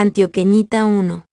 Antioqueñita 1.